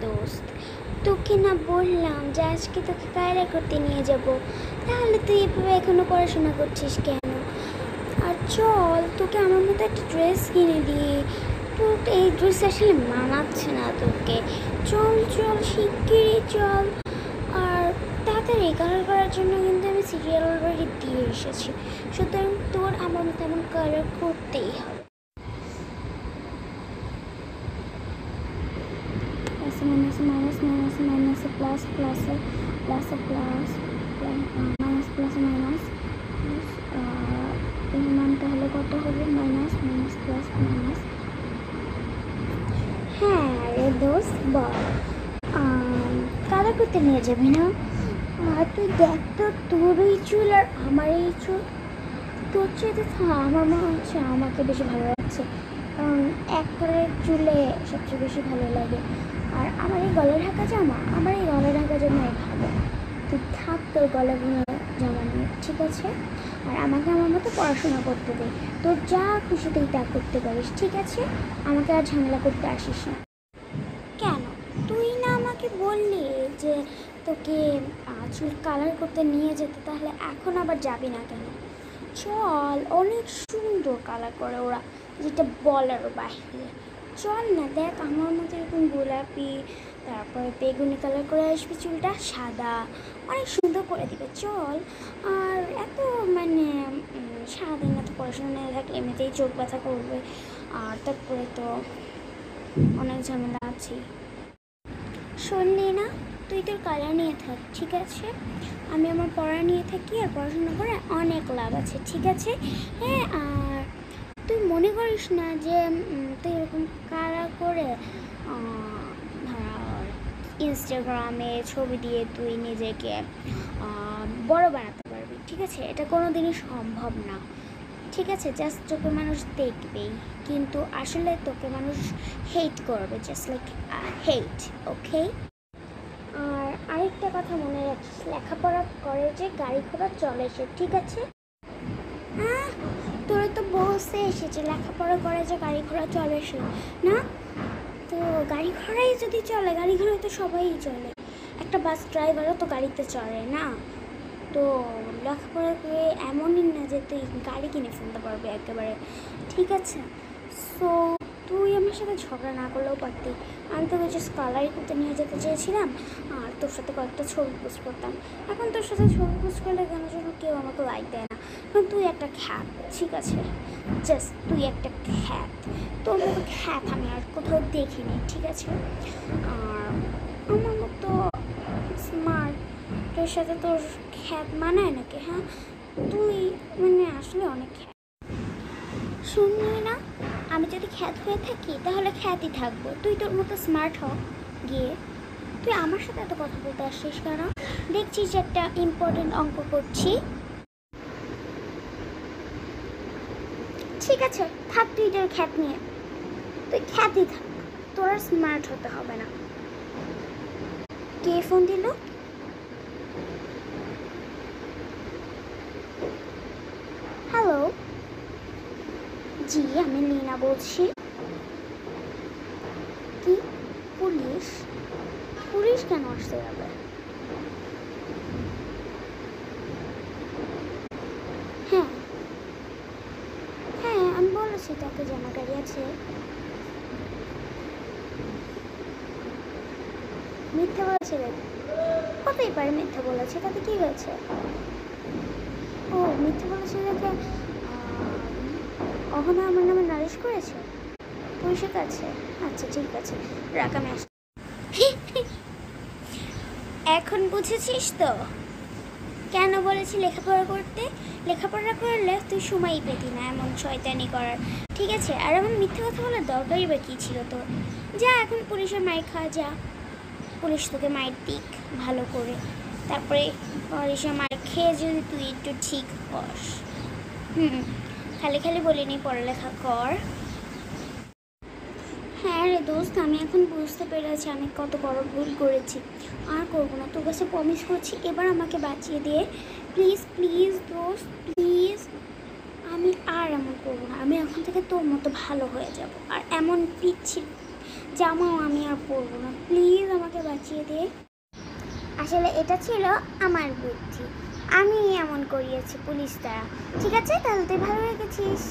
দোস্ত। তোকে না বললাম যে আজকে তোকে কায়রা করতে নিয়ে যাব। তাহলে তুই এভাবে এখনও পড়াশোনা করছিস কেন? আর চল, তোকে আমার মতো একটা ড্রেস কিনে দিই। তোর এই ড্রেস আসলে মানাচ্ছে না তোকে। চল চল, শিগগিরই চল। আর তাড়াতাড়ি কালার করার জন্য কিন্তু আমি সিরিয়াল অলরেডি দিয়ে এসেছি। সুতরাং তোর আমার মতো এমন কালার করতেই হবে plus minus minus minus minus plus plus plus plus minus plus minus এর মান তাহলে কত হবে? মাইনাস মাইনাস প্লাস মাইনাস হ্যাঁ রে দোস্ত, বল। কাদা করতে নিয়ে যাবি না? তুই দেখ তো, তোর এই চুল আর আমার এই চুল। তোর চেয়ে আমার মনে হচ্ছে আমাকে বেশি ভালো লাগছে। এক কালারের চুলে সবচেয়ে বেশি ভালো লাগে। আর আমার এই গলা ঢাকা জামা, আমার এই গলা ঢাকা জামাই ভালো তুই থাক তোর গলা জামা নিয়ে, ঠিক আছে? আর আমাকে আমার মতো পড়াশোনা করতে দে। তোর যা খুশি তুই তা করতে পারিস, ঠিক আছে? আমাকে আর ঝামেলা করতে আসিস না। কেন? তুই না আমাকে বললি যে তোকে চুল কালার করতে নিয়ে যেতে, তাহলে এখন আবার যাবি না কেন? চল, অনেক সুন্দর কালার করে ওরা, যেটা বলার বাহিরে। চল না দেখ আমার মতো এরকম গোলাপি, তারপরে বেগুনি কালার করে আসবে চুলটা, সাদা, অনেক সুন্দর করে দিবে, চল। আর এত মানে সারাদিন এত পড়াশোনা না থাকলে এমনিতেই চোখ ব্যথা করবে। আর তারপরে তো অনেক ঝামেলা আছেই শুনলি না তুই তোর কালার নিয়ে থাক, ঠিক আছে? আমি আমার পড়া নিয়ে থাকি আর পড়াশোনা করে অনেক লাভ আছে, ঠিক আছে? হ্যাঁ মনে করিস না যে তুই এরকম কারা করে ইনস্টাগ্রামে ছবি দিয়ে তুই নিজেকে বড় বানাতে পারবি, ঠিক আছে? এটা কোনো দিনই সম্ভব না। ঠিক আছে? জাস্ট তোকে মানুষ দেখবেই। কিন্তু আসলে তোকে মানুষ হেট করবে জাস্ট লাইক হেট ওকে আর আরেকটা কথা মনে রাখিস, লেখাপড়া করে যে গাড়ি ঘোড়া চলে সে, ঠিক আছে? তোরা এসেছে। লেখাপড়া করে যে গাড়ি ঘোড়া চলে সে, না? তো গাড়ি ঘোড়াই যদি চলে, গাড়ি ঘোড়ায় তো সবাই চলে। একটা বাস ড্রাইভারও তো গাড়িতে চলে না? তো লেখাপড়া করে এমনই না যে তুই গাড়ি কিনে ফেলতে পারবি একেবারে। ঠিক আছে? সো তুই আমার সাথে ঝগড়া না করলেও পারতি। আমি তোকে জাস্ট কালারই করতে নিয়ে যেতে চেয়েছিলাম, আর তোর সাথে কয়েকটা ছবি পোস্ট করতাম। এখন তোর সাথে ছবি পোস্ট করলে কেন যেন কেউ আমাকে লাইক দেয় না। তুই একটা খ্যাত, ঠিক আছে? জাস্ট তুই একটা খ্যাত। তোর মতো খ্যাত আমি আর কোথাও দেখিনি, ঠিক আছে? আর আমার মতো স্মার্ট তোর সাথে তোর খ্যাত মানায় নাকি হ্যাঁ? তুই মানে আসলে অনেক খ্যাত। শুনলি না আমি যদি খ্যাত হয়ে থাকি, তাহলে খ্যাতই থাকব। তুই তোর মতো স্মার্ট হ, গিয়ে। তুই আমার সাথে এত কথা বলতে আসছিস কেন? দেখছিস একটা ইম্পর্টেন্ট অঙ্ক করছি। ঠিক আছে, থাক তুই তোর খ্যাত নিয়ে। তুই খ্যাতই থাক, তোর স্মার্ট হতে হবে না। কে ফোন দিল? হ্যালো জি, আমি লীনা বলছি। কি? পুলিশ? পুলিশ কেন আসতে যাবে হ্যাঁ হ্যাঁ বলেছি তাকে জানা গাড়ি আছে। মিথ্যে বলেছে দেখি হতেই পারে মিথ্যে বলেছে, তাতে কি হয়েছে? ও, মিথ্যে বলেছে দেখে কখনো আমার নামে নালিশ করেছে? পুলিশের কাছে আচ্ছা ঠিক আছে, রাখ, আমি এখন বুঝেছিস তো? কেন বলেছি লেখাপড়া করতে? লেখাপড়া করলে তুই সময়ই পেতি না এমন শয়তানি করার। ঠিক আছে, আর এমন মিথ্যে কথা বলার দরকারই বা কী ছিল তোর? যা, এখন পুলিশের মাইর খাওয়া যা। পুলিশ তোকে মায়ের দিক, ভালো করে। তারপরে পুলিশের মার খেয়ে যদি তুই একটু ঠিক হস। হুম, খালি খালি বলিনি, পড়ালেখা কর। হ্যাঁ রে দোস্ত, আমি এখন বুঝতে পেরেছি আমি কত বড় ভুল করেছি। আর করব না, তোর কাছে প্রমিস করছি, এবার আমাকে বাঁচিয়ে দিয়ে প্লিজ প্লিজ দোস্ত প্লিজ আমি আর এমন করব না, আমি এখন থেকে তোর মতো ভালো হয়ে যাব। আর এমন পিচ্ছি জামাও আমি আর পরবো না। প্লিজ আমাকে বাঁচিয়ে দে। আসলে এটা ছিল আমার বুদ্ধি। আমি এমন করিয়েছি পুলিশ দ্বারা। ঠিক আছে? তাহলে তুই ভালো রেখেছিস।